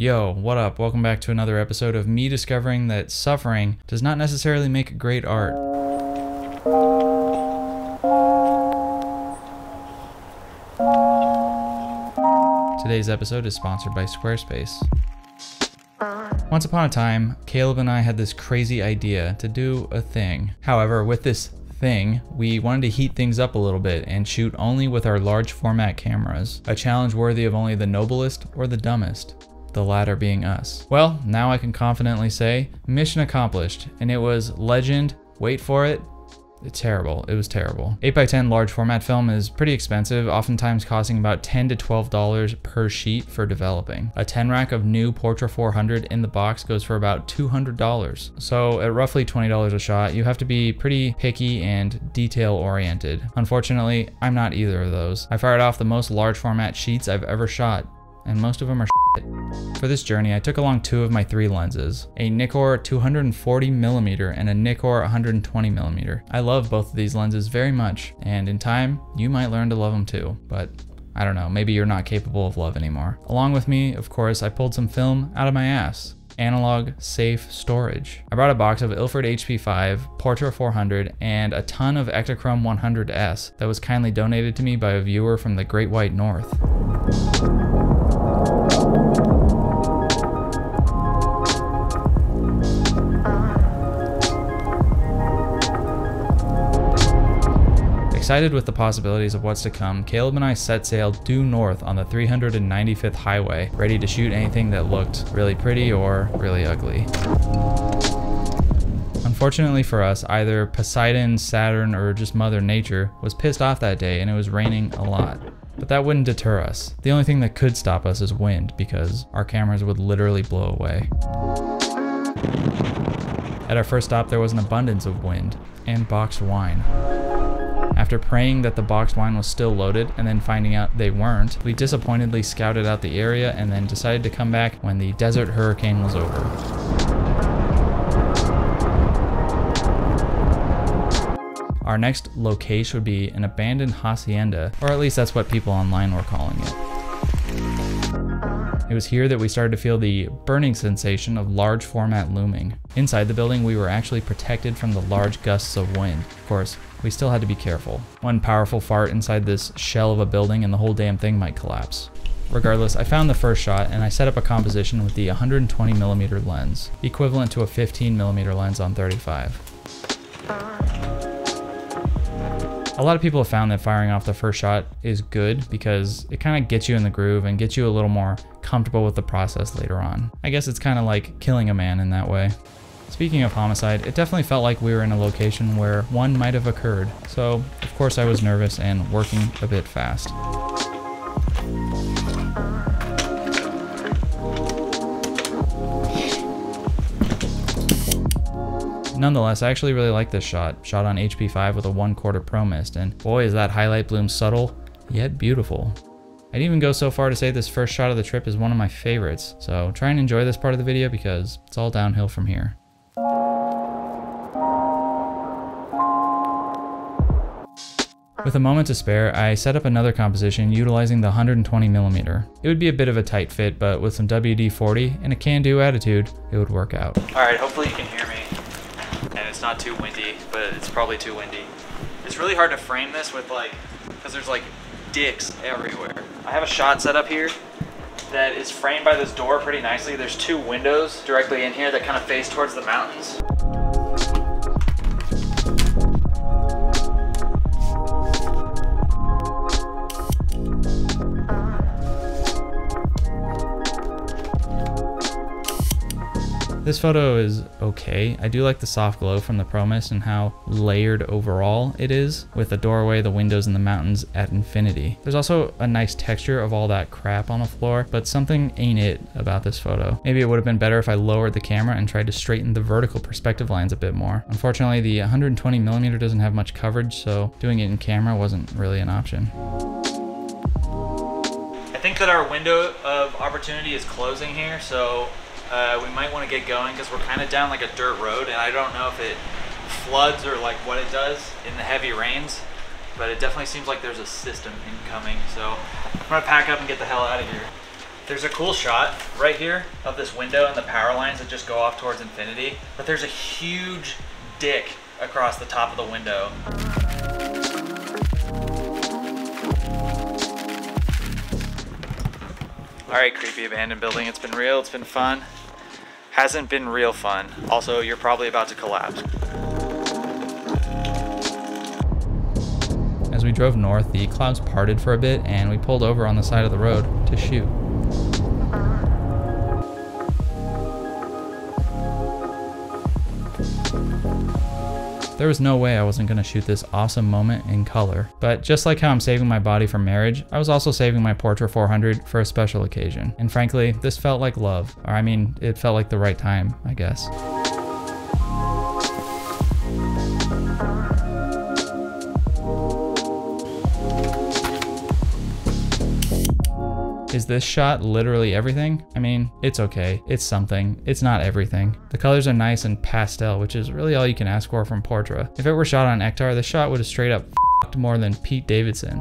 Yo, what up? Welcome back to another episode of me discovering that suffering does not necessarily make great art. Today's episode is sponsored by Squarespace. Once upon a time, Caleb and I had this crazy idea to do a thing. However, with this thing, we wanted to heat things up a little bit and shoot only with our large format cameras, a challenge worthy of only the noblest or the dumbest the latter being us. Well, now I can confidently say, mission accomplished, and it was legend, wait for it, it's terrible. It was terrible. 8x10 large format film is pretty expensive, oftentimes costing about 10 to $12 per sheet for developing. A 10 rack of new Portra 400 in the box goes for about $200. So at roughly $20 a shot, you have to be pretty picky and detail oriented. Unfortunately, I'm not either of those. I fired off the most large format sheets I've ever shot, and most of them are for this journey, I took along two of my three lenses, a Nikkor 240mm and a Nikkor 120mm. I love both of these lenses very much, and in time, you might learn to love them too, but I don't know, maybe you're not capable of love anymore. Along with me, of course, I pulled some film out of my ass analog safe storage. I brought a box of Ilford HP5, Portra 400, and a ton of Ektachrome 100S that was kindly donated to me by a viewer from the Great White North. Excited with the possibilities of what's to come, Caleb and I set sail due north on the 395th highway, ready to shoot anything that looked really pretty or really ugly. Unfortunately for us, either Poseidon, Saturn, or just Mother Nature was pissed off that day and it was raining a lot. But that wouldn't deter us. The only thing that could stop us is wind because our cameras would literally blow away. At our first stop, there was an abundance of wind and boxed wine. After praying that the boxed wine was still loaded and then finding out they weren't, we disappointedly scouted out the area and then decided to come back when the desert hurricane was over. Our next location would be an abandoned hacienda, or at least that's what people online were calling it. It was here that we started to feel the burning sensation of large format looming. Inside the building, we were actually protected from the large gusts of wind. Of course, we still had to be careful. One powerful fart inside this shell of a building and the whole damn thing might collapse. Regardless, I found the first shot and I set up a composition with the 120mm lens, equivalent to a 15mm lens on 35. A lot of people have found that firing off the first shot is good because it kind of gets you in the groove and gets you a little more comfortable with the process later on. I guess it's kind of like killing a man in that way. Speaking of homicide, it definitely felt like we were in a location where one might have occurred, so of course I was nervous and working a bit fast. Nonetheless, I actually really like this shot, shot on HP5 with a 1 quarter Pro Mist, and boy is that highlight bloom subtle, yet beautiful. I'd even go so far to say this first shot of the trip is one of my favorites, so try and enjoy this part of the video because it's all downhill from here. With a moment to spare, I set up another composition utilizing the 120mm. It would be a bit of a tight fit, but with some WD-40 and a can-do attitude, it would work out. Alright, hopefully you can hear me. And it's not too windy, but it's probably too windy. It's really hard to frame this with like, because there's like dicks everywhere. I have a shot set up here that is framed by this door pretty nicely. There's two windows directly in here that kind of face towards the mountains. This photo is okay. I do like the soft glow from the Pro Mist and how layered overall it is with the doorway, the windows, and the mountains at infinity. There's also a nice texture of all that crap on the floor, but something ain't it about this photo. Maybe it would have been better if I lowered the camera and tried to straighten the vertical perspective lines a bit more. Unfortunately, the 120 millimeter doesn't have much coverage, so doing it in camera wasn't really an option. I think that our window of opportunity is closing here, so uh, we might want to get going because we're kind of down like a dirt road and I don't know if it floods or like what it does in the heavy rains but it definitely seems like there's a system incoming so I'm gonna pack up and get the hell out of here There's a cool shot right here of this window and the power lines that just go off towards infinity, but there's a huge dick across the top of the window. All right, creepy abandoned building. It's been real. It's been fun. Hasn't been real fun. Also, you're probably about to collapse. As we drove north, the clouds parted for a bit and we pulled over on the side of the road to shoot. There was no way I wasn't to shoot this awesome moment in color. But just like how I'm saving my body for marriage, I was also saving my Portra 400 for a special occasion. And frankly, this felt like love. Or I mean, it felt like the right time, I guess. Is this shot literally everything? I mean, it's okay. It's something. It's not everything. The colors are nice and pastel, which is really all you can ask for from Portra. If it were shot on Ektar, the shot would have straight up more than Pete Davidson.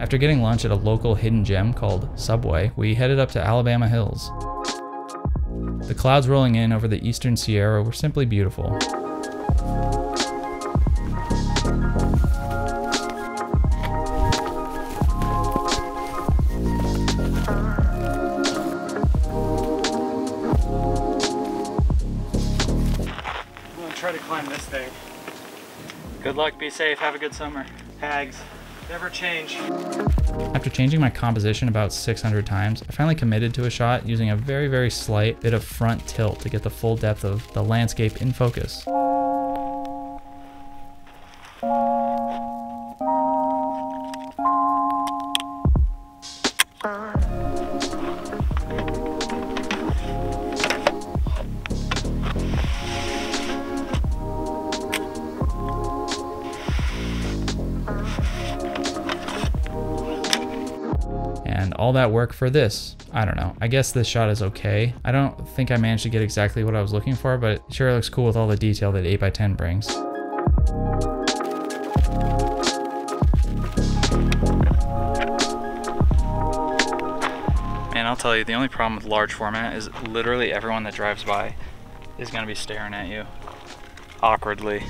After getting lunch at a local hidden gem called Subway, we headed up to Alabama Hills. The clouds rolling in over the eastern Sierra were simply beautiful. This thing. Good luck. Be safe. Have a good summer. Hags. Never change. After changing my composition about 600 times, I finally committed to a shot using a very, very slight bit of front tilt to get the full depth of the landscape in focus. That work for this. I don't know. I guess this shot is okay. I don't think I managed to get exactly what I was looking for, but it sure looks cool with all the detail that 8x10 brings. Man, I'll tell you, the only problem with large format is literally everyone that drives by is gonna be staring at you awkwardly.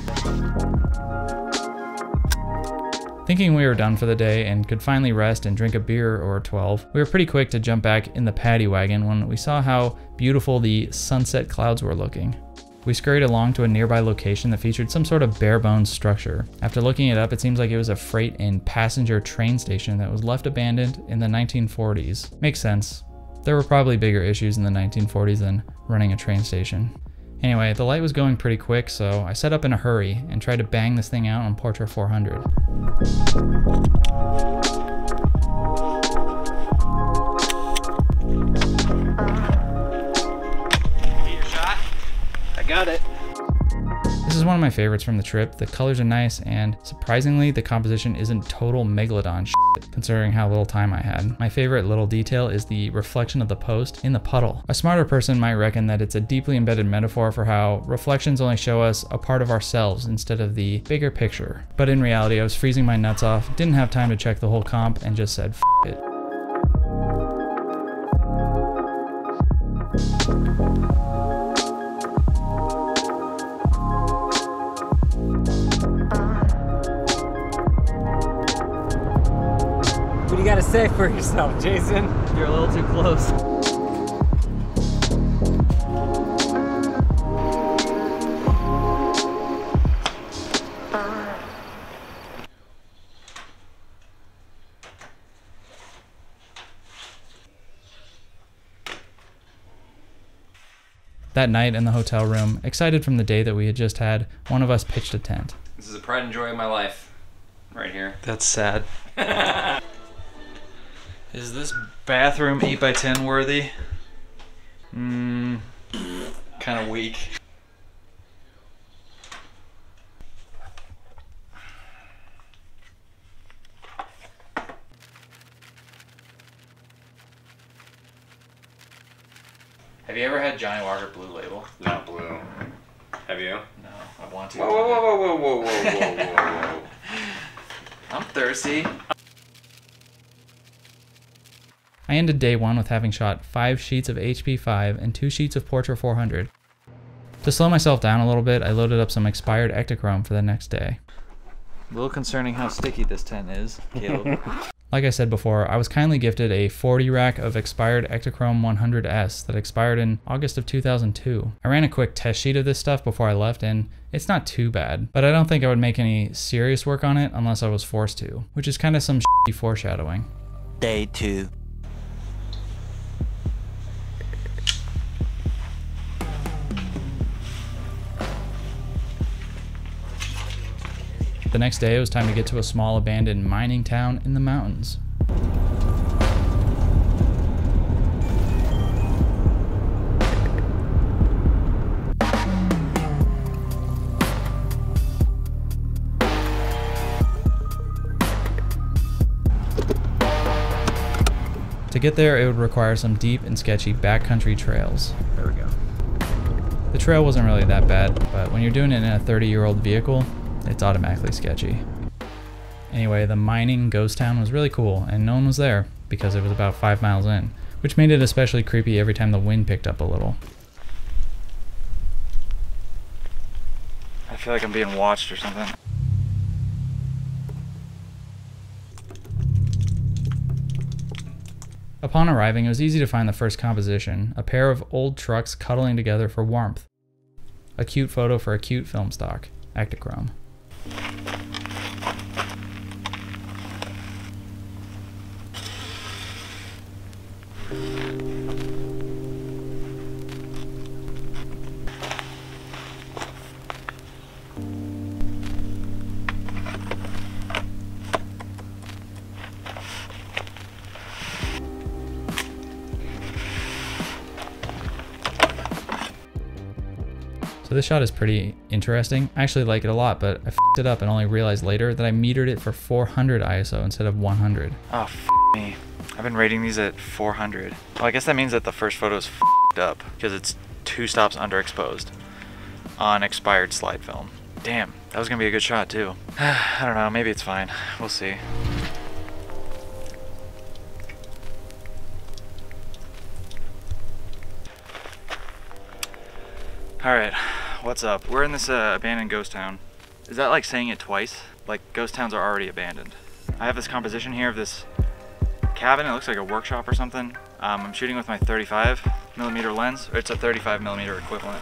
Thinking we were done for the day and could finally rest and drink a beer or 12, we were pretty quick to jump back in the paddy wagon when we saw how beautiful the sunset clouds were looking. We scurried along to a nearby location that featured some sort of bare bones structure. After looking it up, it seems like it was a freight and passenger train station that was left abandoned in the 1940s. Makes sense. There were probably bigger issues in the 1940s than running a train station. Anyway, the light was going pretty quick, so I set up in a hurry and tried to bang this thing out on Portra 400. Get your shot. I got it. Is one of my favorites from the trip. The colors are nice, and surprisingly, the composition isn't total megalodon shit, considering how little time I had. My favorite little detail is the reflection of the post in the puddle. A smarter person might reckon that it's a deeply embedded metaphor for how reflections only show us a part of ourselves instead of the bigger picture. But in reality, I was freezing my nuts off, didn't have time to check the whole comp, and just said, it. Say for yourself, Jason? You're a little too close. That night in the hotel room, excited from the day that we had just had, one of us pitched a tent. This is a pride and joy of my life, right here. That's sad. Is this bathroom 8x10 worthy? Mmm, kind of weak. Have you ever had Johnnie Walker Blue Label? Not blue. Have you? No, I want to. Whoa, whoa, whoa, whoa, whoa, whoa, whoa, whoa, whoa. I'm thirsty. I ended day one with having shot 5 sheets of HP5 and 2 sheets of Portra 400. To slow myself down a little bit, I loaded up some expired Ektachrome for the next day. A little concerning how sticky this tent is, Caleb. Like I said before, I was kindly gifted a 40 rack of expired Ektachrome 100S that expired in August of 2002. I ran a quick test sheet of this stuff before I left and it's not too bad, but I don't think I would make any serious work on it unless I was forced to, which is kind of some shitty foreshadowing. Day 2. The next day, it was time to get to a small abandoned mining town in the mountains. To get there, it would require some deep and sketchy backcountry trails. there we go. The trail wasn't really that bad, but when you're doing it in a 30 year old vehicle, it's automatically sketchy. Anyway, the mining ghost town was really cool, and no one was there because it was about 5 miles in, which made it especially creepy every time the wind picked up a little. I feel like I'm being watched or something. Upon arriving, it was easy to find the first composition a pair of old trucks cuddling together for warmth. A cute photo for a cute film stock, Ektachrome. Thank you. This shot is pretty interesting. I actually like it a lot, but I f***ed it up and only realized later that I metered it for 400 ISO instead of 100. Oh, ah, f me. I've been rating these at 400. Well, I guess that means that the first photo is f***ed up because it's two stops underexposed on expired slide film. Damn, that was gonna be a good shot too. I don't know, maybe it's fine. We'll see. Alright, what's up? We're in this uh, abandoned ghost town. Is that like saying it twice? Like ghost towns are already abandoned. I have this composition here of this cabin. It looks like a workshop or something. Um, I'm shooting with my 35 millimeter lens. It's a 35 millimeter equivalent.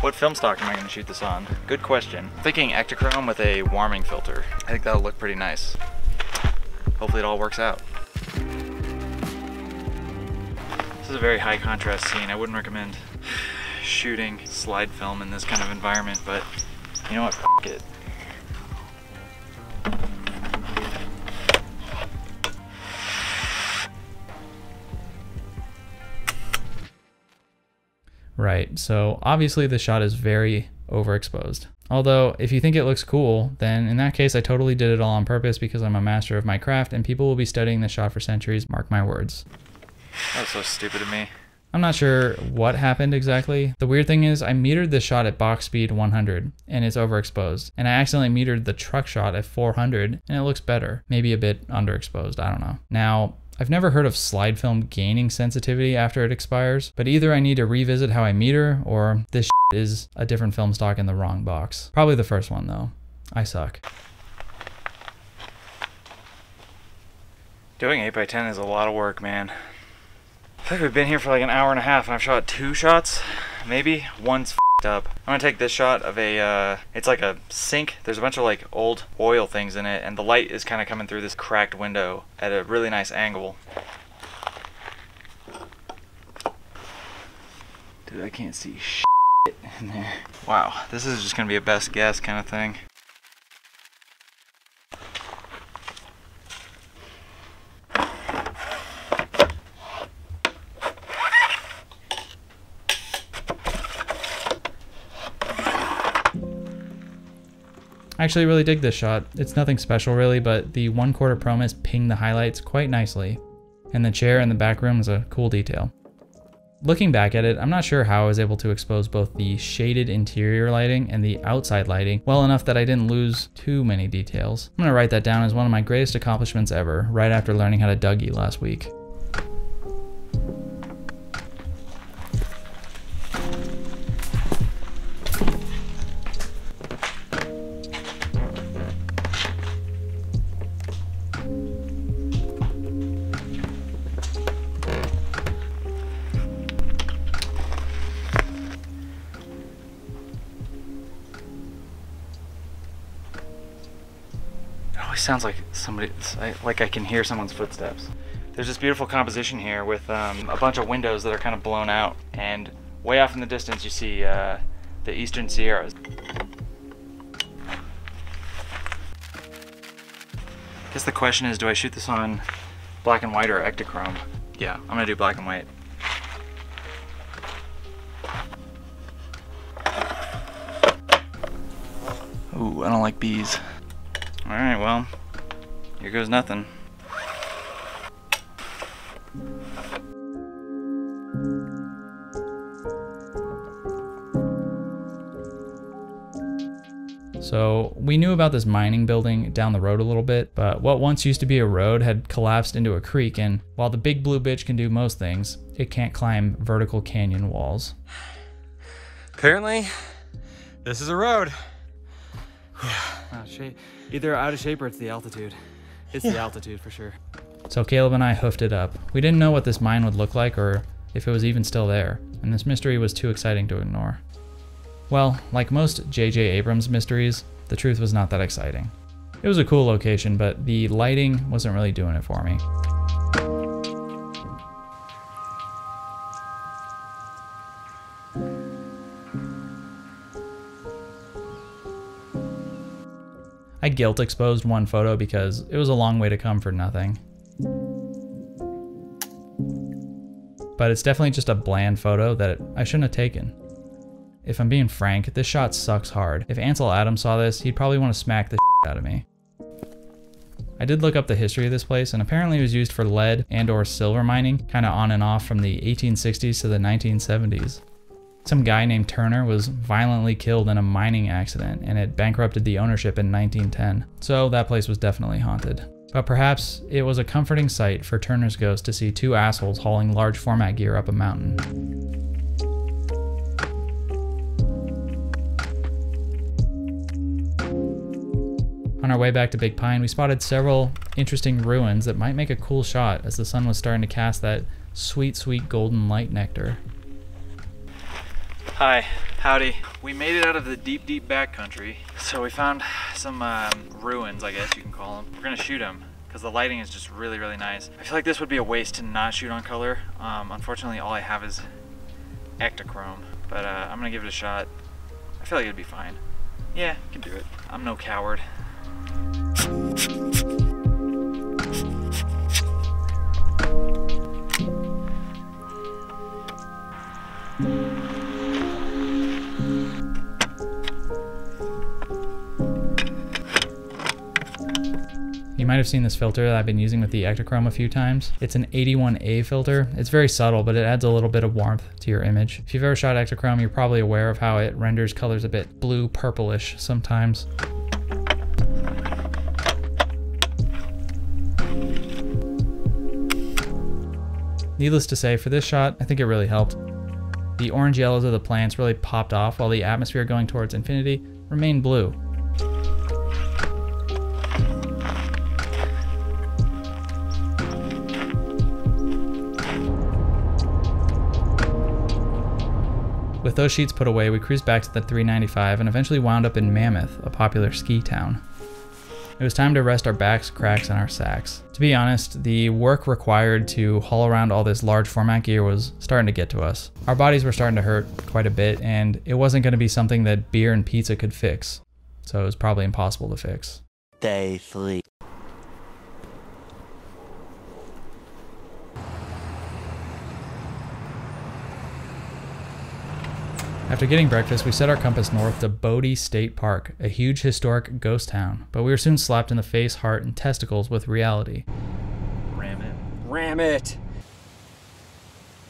What film stock am I going to shoot this on? Good question. Thinking Ektachrome with a warming filter. I think that'll look pretty nice. Hopefully it all works out. This is a very high contrast scene. I wouldn't recommend shooting slide film in this kind of environment, but you know what? F it. Right, so obviously the shot is very overexposed. Although, if you think it looks cool, then in that case I totally did it all on purpose because I'm a master of my craft and people will be studying this shot for centuries, mark my words. That was so stupid of me. I'm not sure what happened exactly. The weird thing is I metered the shot at box speed 100 and it's overexposed. And I accidentally metered the truck shot at 400 and it looks better. Maybe a bit underexposed, I don't know. Now, I've never heard of slide film gaining sensitivity after it expires, but either I need to revisit how I meter or this is a different film stock in the wrong box. Probably the first one though. I suck. Doing 8x10 is a lot of work, man. I think we've been here for like an hour and a half and I've shot two shots, maybe. One's up. I'm gonna take this shot of a, uh, it's like a sink. There's a bunch of like old oil things in it and the light is kind of coming through this cracked window at a really nice angle. Dude, I can't see shit in there. Wow, this is just gonna be a best guess kind of thing. I actually really dig this shot. It's nothing special really, but the one quarter Pro Mist pinged the highlights quite nicely. And the chair in the back room is a cool detail. Looking back at it, I'm not sure how I was able to expose both the shaded interior lighting and the outside lighting well enough that I didn't lose too many details. I'm gonna write that down as one of my greatest accomplishments ever, right after learning how to Dougie last week. Sounds like somebody, like I can hear someone's footsteps. There's this beautiful composition here with um, a bunch of windows that are kind of blown out, and way off in the distance you see uh, the Eastern Sierras. I guess the question is, do I shoot this on black and white or Ektachrome? Yeah, I'm gonna do black and white. Ooh, I don't like bees. Alright, well, here goes nothing. So we knew about this mining building down the road a little bit, but what once used to be a road had collapsed into a creek, and while the big blue bitch can do most things, it can't climb vertical canyon walls. Apparently, this is a road. Out of. Ah, Either out of shape or it's the altitude. It's the altitude for sure. So Caleb and I hoofed it up. We didn't know what this mine would look like or if it was even still there, and this mystery was too exciting to ignore. Well, like most J.J. Abrams mysteries, the truth was not that exciting. It was a cool location, but the lighting wasn't really doing it for me. I guilt exposed one photo because it was a long way to come for nothing. But it's definitely just a bland photo that I shouldn't have taken. If I'm being frank, this shot sucks hard. If Ansel Adams saw this, he'd probably want to smack the out of me. I did look up the history of this place, and apparently it was used for lead and or silver mining, kind of on and off from the 1860s to the 1970s. Some guy named Turner was violently killed in a mining accident, and it bankrupted the ownership in 1910. So that place was definitely haunted. But perhaps it was a comforting sight for Turner's ghost to see two assholes hauling large format gear up a mountain. On our way back to Big Pine, we spotted several interesting ruins that might make a cool shot as the sun was starting to cast that sweet, sweet golden light nectar. Hi, howdy. We made it out of the deep, deep backcountry. So we found some um, ruins, I guess you can call them. We're gonna shoot them because the lighting is just really, really nice. I feel like this would be a waste to not shoot on color. Um, unfortunately, all I have is Ektachrome, but uh, I'm gonna give it a shot. I feel like it'd be fine. Yeah, can do it. I'm no coward. Might have seen this filter that I've been using with the Ektachrome a few times. It's an 81A filter. It's very subtle, but it adds a little bit of warmth to your image. If you've ever shot Ektachrome, you're probably aware of how it renders colors a bit blue purplish sometimes. Needless to say, for this shot, I think it really helped. The orange yellows of the plants really popped off while the atmosphere going towards infinity remained blue. With those sheets put away, we cruised back to the 395 and eventually wound up in Mammoth, a popular ski town. It was time to rest our backs, cracks, and our sacks. To be honest, the work required to haul around all this large format gear was starting to get to us. Our bodies were starting to hurt quite a bit, and it wasn't going to be something that beer and pizza could fix. So it was probably impossible to fix. Day three. After getting breakfast, we set our compass north to Bodie State Park, a huge historic ghost town, but we were soon slapped in the face, heart, and testicles with reality. Ram it. Ram it.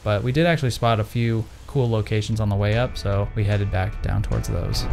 but we did actually spot a few cool locations on the way up, so we headed back down towards those.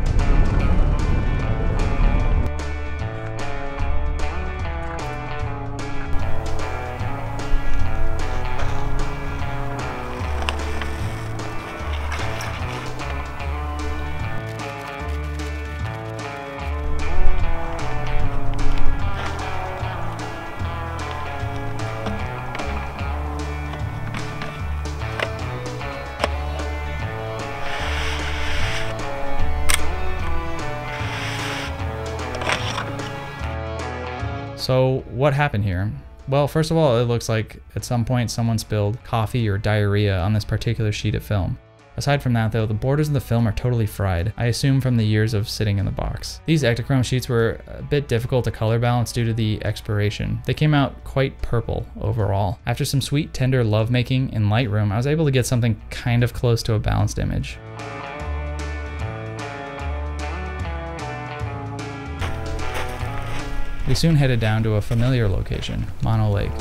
What happened here? Well, first of all, it looks like at some point someone spilled coffee or diarrhea on this particular sheet of film. Aside from that though, the borders of the film are totally fried, I assume from the years of sitting in the box. These Ektachrome sheets were a bit difficult to color balance due to the expiration. They came out quite purple overall. After some sweet tender lovemaking in Lightroom, I was able to get something kind of close to a balanced image. We soon headed down to a familiar location, Mono Lake.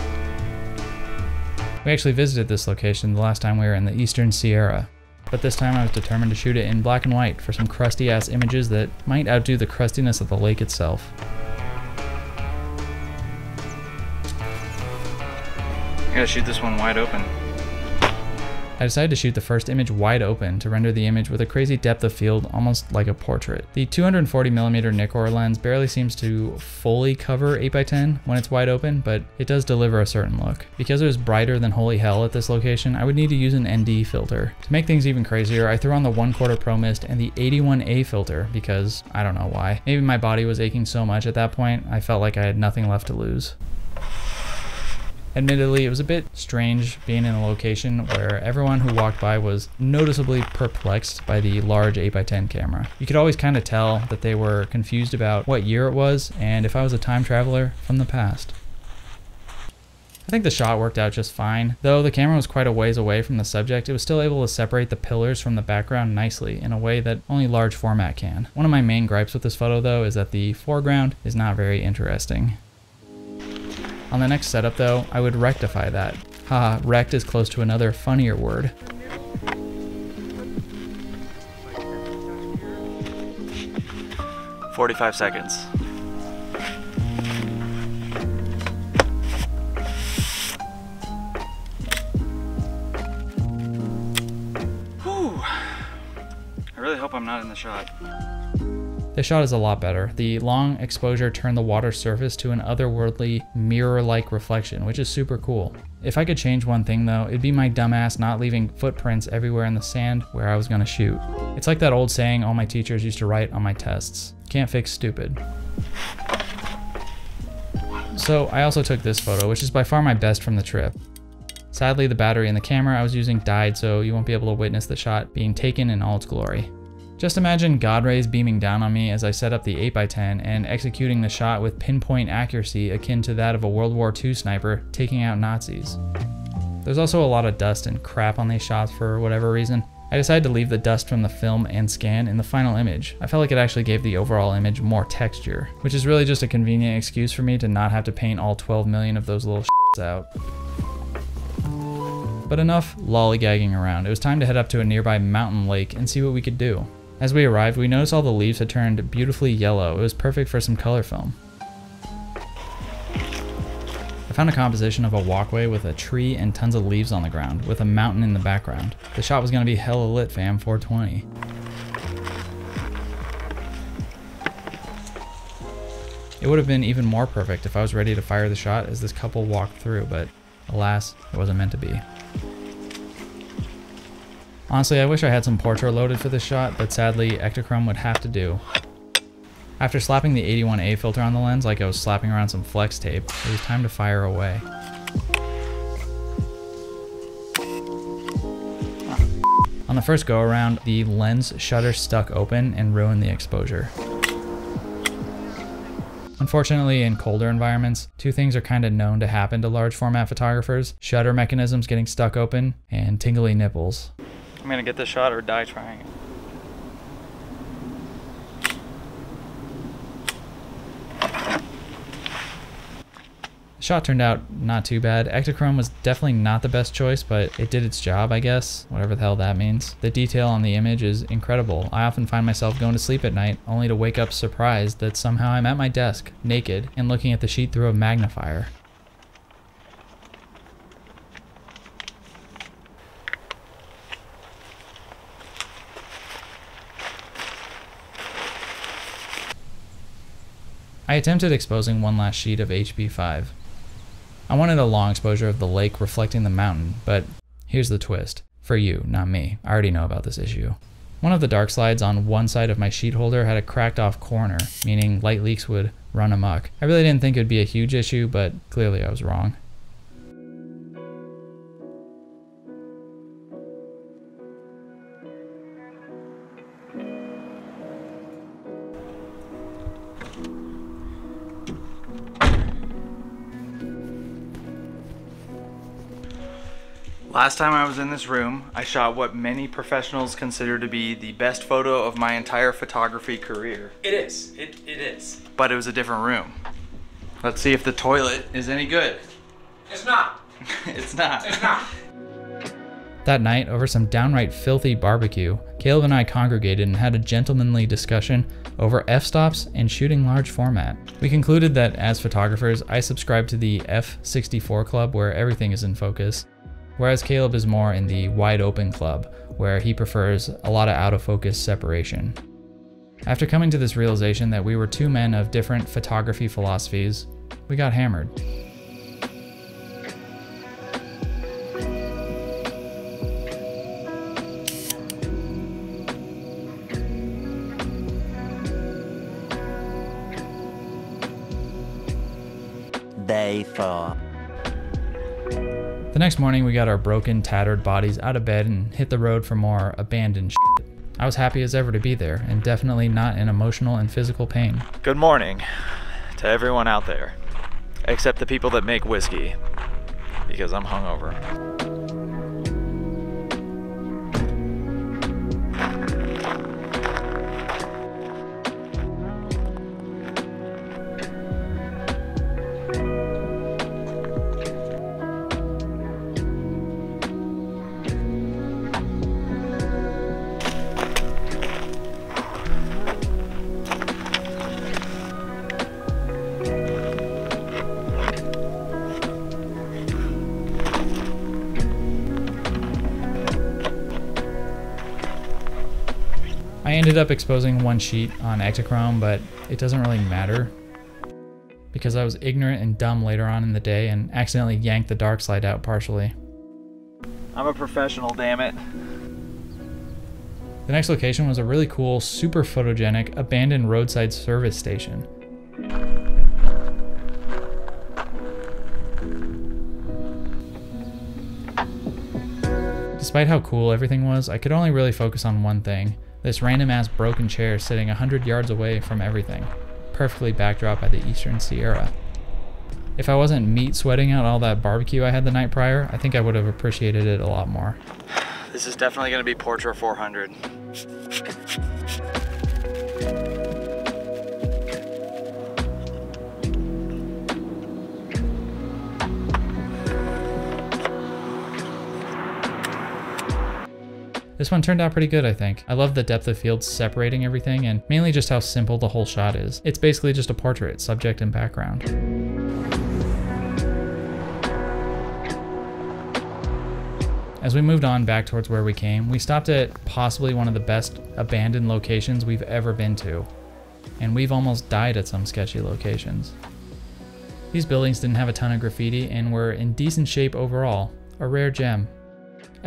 We actually visited this location the last time we were in the Eastern Sierra, but this time I was determined to shoot it in black and white for some crusty ass images that might outdo the crustiness of the lake itself. I gotta shoot this one wide open. I decided to shoot the first image wide open to render the image with a crazy depth of field almost like a portrait. The 240mm Nikkor lens barely seems to fully cover 8x10 when it's wide open, but it does deliver a certain look. Because it was brighter than holy hell at this location, I would need to use an ND filter. To make things even crazier, I threw on the 1 quarter Pro Mist and the 81A filter because I don't know why. Maybe my body was aching so much at that point, I felt like I had nothing left to lose. Admittedly, it was a bit strange being in a location where everyone who walked by was noticeably perplexed by the large 8x10 camera. You could always kind of tell that they were confused about what year it was and if I was a time traveler from the past. I think the shot worked out just fine. Though the camera was quite a ways away from the subject, it was still able to separate the pillars from the background nicely in a way that only large format can. One of my main gripes with this photo though is that the foreground is not very interesting. On the next setup though, I would rectify that. Haha, wrecked is close to another funnier word. Forty-five seconds. Whew. I really hope I'm not in the shot. The shot is a lot better. The long exposure turned the water surface to an otherworldly mirror-like reflection, which is super cool. If I could change one thing though, it'd be my dumbass not leaving footprints everywhere in the sand where I was gonna shoot. It's like that old saying all my teachers used to write on my tests. Can't fix stupid. So I also took this photo, which is by far my best from the trip. Sadly, the battery in the camera I was using died, so you won't be able to witness the shot being taken in all its glory. Just imagine God rays beaming down on me as I set up the 8x10 and executing the shot with pinpoint accuracy akin to that of a World War II sniper taking out Nazis. There's also a lot of dust and crap on these shots for whatever reason. I decided to leave the dust from the film and scan in the final image. I felt like it actually gave the overall image more texture, which is really just a convenient excuse for me to not have to paint all 12 million of those little out. But enough lollygagging around. It was time to head up to a nearby mountain lake and see what we could do. As we arrived, we noticed all the leaves had turned beautifully yellow. It was perfect for some color film. I found a composition of a walkway with a tree and tons of leaves on the ground, with a mountain in the background. The shot was gonna be hella lit, fam, 420. It would have been even more perfect if I was ready to fire the shot as this couple walked through, but alas, it wasn't meant to be. Honestly, I wish I had some Portra loaded for this shot, but sadly, Ektachrome would have to do. After slapping the 81A filter on the lens like I was slapping around some flex tape, it was time to fire away. On the first go around, the lens shutter stuck open and ruined the exposure. Unfortunately, in colder environments, two things are kind of known to happen to large format photographers shutter mechanisms getting stuck open and tingly nipples. I'm gonna get this shot or die trying. The Shot turned out not too bad. Ektachrome was definitely not the best choice, but it did its job, I guess, whatever the hell that means. The detail on the image is incredible. I often find myself going to sleep at night only to wake up surprised that somehow I'm at my desk, naked, and looking at the sheet through a magnifier. I attempted exposing one last sheet of HP5. I wanted a long exposure of the lake reflecting the mountain, but here's the twist. For you, not me. I already know about this issue. One of the dark slides on one side of my sheet holder had a cracked off corner, meaning light leaks would run amok. I really didn't think it would be a huge issue, but clearly I was wrong. Last time I was in this room, I shot what many professionals consider to be the best photo of my entire photography career. It is. It, it is. But it was a different room. Let's see if the toilet is any good. It's not. it's not. It's not. That night, over some downright filthy barbecue, Caleb and I congregated and had a gentlemanly discussion over f-stops and shooting large format. We concluded that as photographers, I subscribe to the f64 club where everything is in focus, whereas Caleb is more in the wide open club where he prefers a lot of out of focus separation. After coming to this realization that we were two men of different photography philosophies, we got hammered. Day 4. The next morning, we got our broken, tattered bodies out of bed and hit the road for more abandoned shit. I was happy as ever to be there, and definitely not in emotional and physical pain. Good morning to everyone out there, except the people that make whiskey, because I'm hungover. Ended up exposing one sheet on Ektachrome, but it doesn't really matter because I was ignorant and dumb later on in the day and accidentally yanked the dark slide out partially. I'm a professional, damn it. The next location was a really cool, super photogenic, abandoned roadside service station. Despite how cool everything was, I could only really focus on one thing this random ass broken chair sitting 100 yards away from everything, perfectly backdrop by the Eastern Sierra. If I wasn't meat sweating out all that barbecue I had the night prior, I think I would have appreciated it a lot more. This is definitely going to be Portra 400. This one turned out pretty good, I think. I love the depth of field separating everything and mainly just how simple the whole shot is. It's basically just a portrait, subject and background. As we moved on back towards where we came, we stopped at possibly one of the best abandoned locations we've ever been to. And we've almost died at some sketchy locations. These buildings didn't have a ton of graffiti and were in decent shape overall, a rare gem.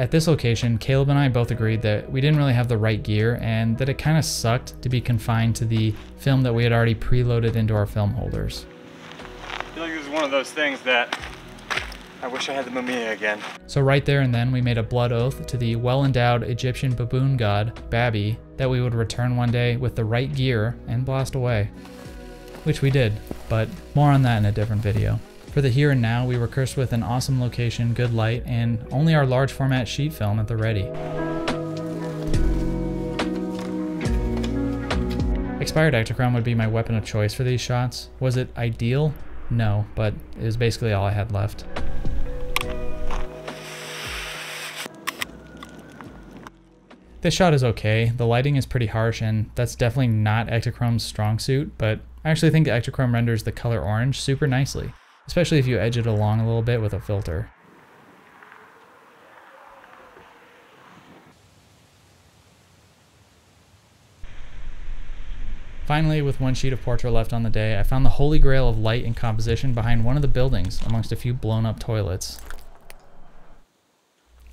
At this location, Caleb and I both agreed that we didn't really have the right gear and that it kind of sucked to be confined to the film that we had already preloaded into our film holders. I feel like this is one of those things that I wish I had the Mamiya again. So right there and then we made a blood oath to the well-endowed Egyptian baboon god, Babi, that we would return one day with the right gear and blast away. Which we did, but more on that in a different video. For the here and now, we were cursed with an awesome location, good light, and only our large format sheet film at the ready. Expired Ektachrome would be my weapon of choice for these shots. Was it ideal? No, but it was basically all I had left. This shot is okay. The lighting is pretty harsh and that's definitely not Ektachrome's strong suit, but I actually think Ektachrome renders the color orange super nicely, especially if you edge it along a little bit with a filter. Finally, with one sheet of Portra left on the day, I found the holy grail of light and composition behind one of the buildings amongst a few blown up toilets.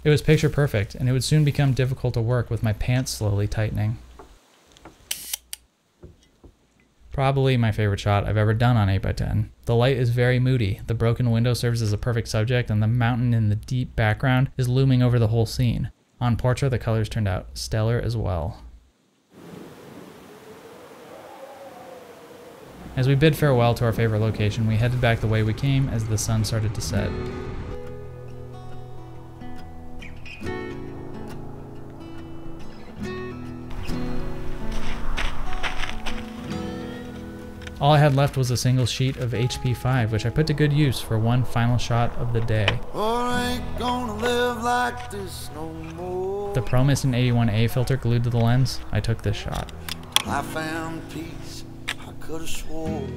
It was picture perfect, and it would soon become difficult to work with my pants slowly tightening. Probably my favorite shot I've ever done on 8x10. The light is very moody, the broken window serves as a perfect subject, and the mountain in the deep background is looming over the whole scene. On Portra, the colors turned out stellar as well. As we bid farewell to our favorite location, we headed back the way we came as the sun started to set. All I had left was a single sheet of HP5, which I put to good use for one final shot of the day. Like no the Pro Mist 81A filter glued to the lens, I took this shot. I found peace, I could have swore.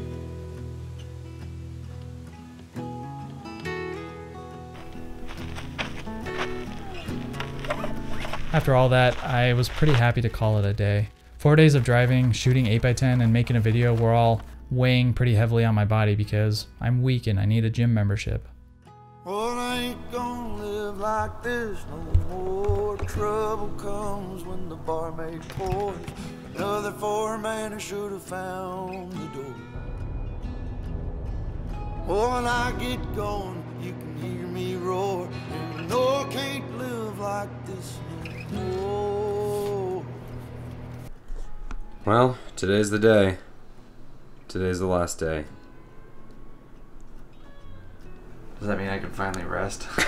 After all that, I was pretty happy to call it a day. Four days of driving, shooting 8x10, and making a video were all weighing pretty heavily on my body because I'm weak and I need a gym membership. Well, like this no more. Trouble comes when the barmaid pours. Another should have found the door. When I get going, you can hear me roar. I can't live like this no more. Well, today's the day. Today's the last day. Does that mean I can finally rest?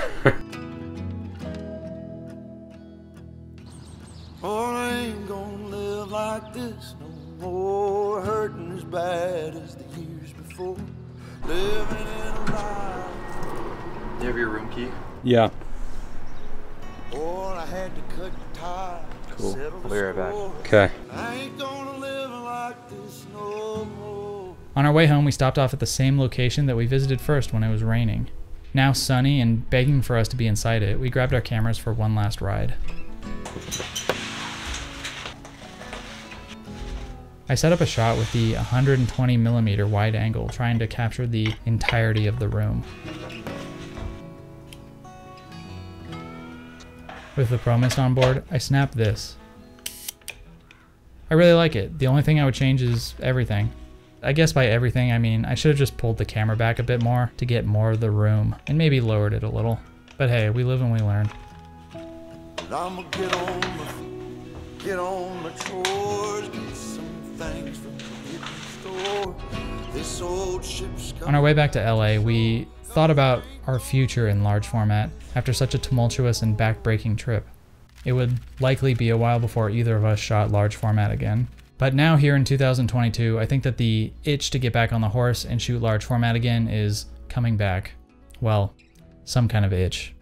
Oh, I ain't gonna live like this no more. Hurting as bad as the years before. Living in a lie. you have your room key? Yeah. Oh, I had to cut ties. Cool. I'll be right back. Okay. On our way home, we stopped off at the same location that we visited first when it was raining. Now sunny and begging for us to be inside it, we grabbed our cameras for one last ride. I set up a shot with the 120 millimeter wide angle, trying to capture the entirety of the room. With the Pro Mist on board, I snapped this. I really like it. The only thing I would change is everything. I guess by everything I mean I should have just pulled the camera back a bit more to get more of the room and maybe lowered it a little. But hey, we live and we learn. Get on my get on my chores, get some things from the hidden store. This old ship's On our way back to LA, we thought about our future in large format after such a tumultuous and back-breaking trip. It would likely be a while before either of us shot large format again. But now here in 2022, I think that the itch to get back on the horse and shoot large format again is coming back. Well, some kind of itch.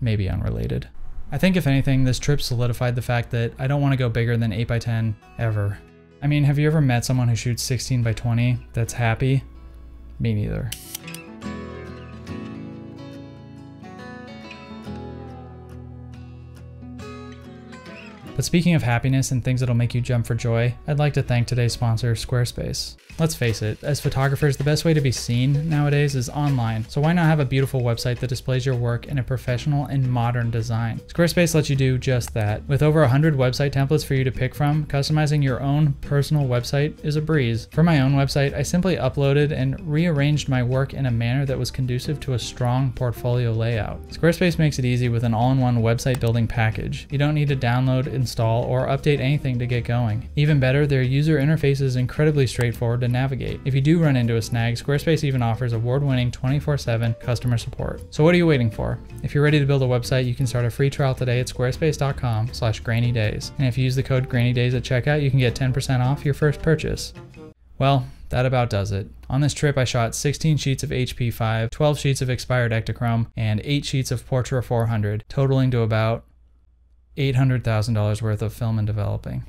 Maybe unrelated. I think if anything, this trip solidified the fact that I don't want to go bigger than 8x10 ever. I mean, have you ever met someone who shoots 16 by 20 that's happy? Me neither. But speaking of happiness and things that'll make you jump for joy, I'd like to thank today's sponsor, Squarespace. Let's face it, as photographers, the best way to be seen nowadays is online, so why not have a beautiful website that displays your work in a professional and modern design? Squarespace lets you do just that. With over 100 website templates for you to pick from, customizing your own personal website is a breeze. For my own website, I simply uploaded and rearranged my work in a manner that was conducive to a strong portfolio layout. Squarespace makes it easy with an all-in-one website building package. You don't need to download, install, or update anything to get going. Even better, their user interface is incredibly straightforward to navigate. If you do run into a snag, Squarespace even offers award-winning 24/7 customer support. So what are you waiting for? If you're ready to build a website, you can start a free trial today at squarespace.com slash grainydays. And if you use the code grainydays at checkout, you can get 10% off your first purchase. Well, that about does it. On this trip, I shot 16 sheets of HP5, 12 sheets of expired Ektachrome, and 8 sheets of Portra 400, totaling to about $800,000 worth of film and developing.